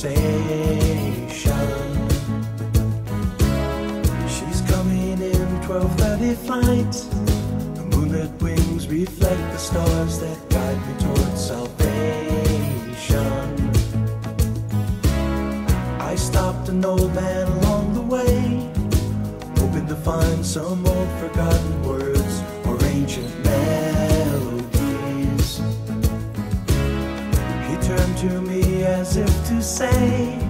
She's coming in 12:30 flight. The moonlit wings reflect the stars that guide me towards salvation. I stopped an old man along the way, hoping to find some old forgotten as if to say,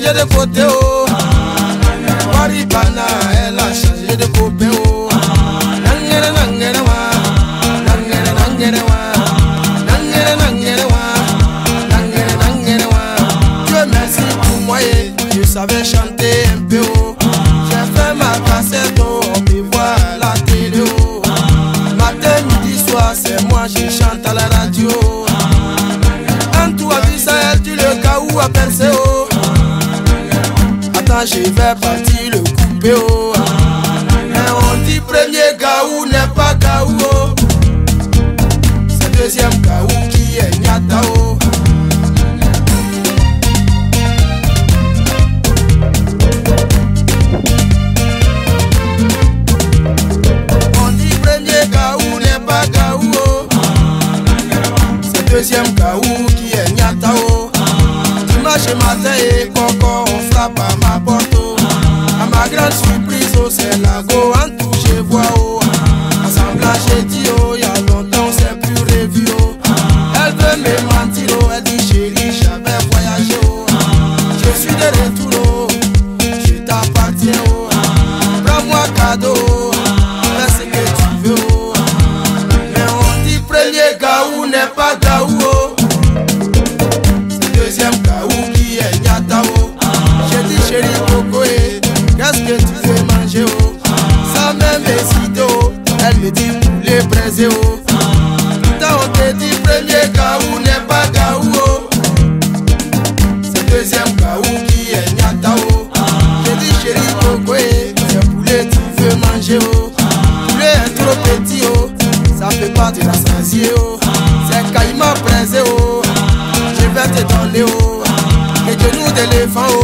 changer de côté oh. Elle a changé de oh. Savais chanter un peu oh. J'ai fait ma cassette oh, la télé oh. Matin, midi, soir c'est moi je chante à la radio. En toi du Sahel tu le cas où à percer je vais partir le couper oh. Mais on dit premier Gaou n'est pas Gaou. Oh. C'est deuxième Gaou Shady xerixa oublier, oh. C'est Kaïma Prince, oh. Je vais te donner, oh. Les genoux d'éléphant, oh.